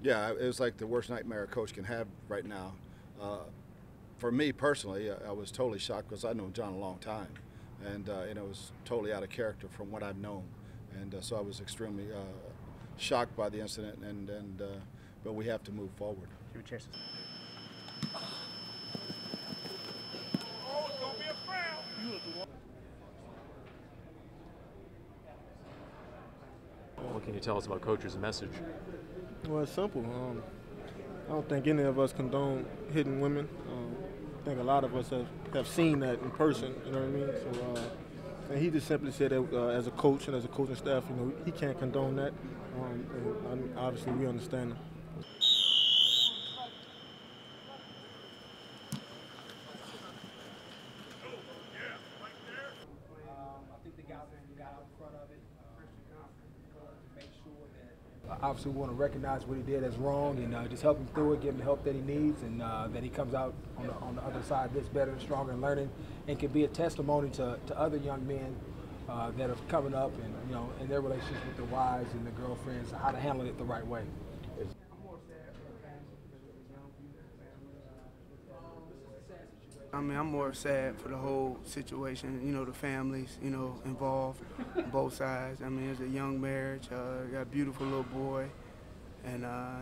Yeah, it was like the worst nightmare a coach can have right now. Uh, for me personally, I, was totally shocked because I know Jon a long time, and uh, and it was totally out of character from what I've known, and uh, so I was extremely uh, shocked by the incident, and and uh, but we have to move forward. Give a chance to- Oh, it's going to be a foul. What can you tell us about coach's message? Well, it's simple. Um, I don't think any of us condone hitting women. Um, I think a lot of us have, have seen that in person. You know what I mean? So, uh, and he just simply said that uh, as a coach and as a coaching staff, you know, he can't condone that. Um, and, obviously, we understand. Obviously, want to recognize what he did as wrong and uh, just help him through it, give him the help that he needs, and uh, that he comes out on the, on the other side this better and stronger and learning, and can be a testimony to, to other young men uh, that are coming up and you know in their relationships with their wives and their girlfriends, how to handle it the right way. I mean, I'm more sad for the whole situation, you know, the families, you know, involved, on both sides. I mean, it's a young marriage, uh, got a beautiful little boy, and uh,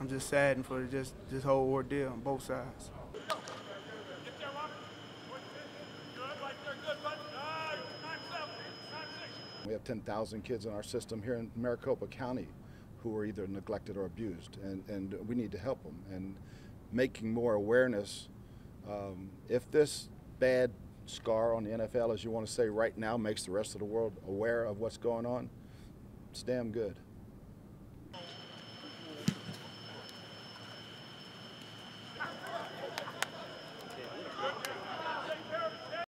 I'm just saddened for just this whole ordeal on both sides. Get there, Robert. Good, right there. Good, bud. 97, 96. We have 10,000 kids in our system here in Maricopa County who are either neglected or abused, and, and we need to help them. And making more awareness, um, if this bad scar on the NFL, as you want to say right now, makes the rest of the world aware of what's going on, it's damn good.